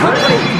complete.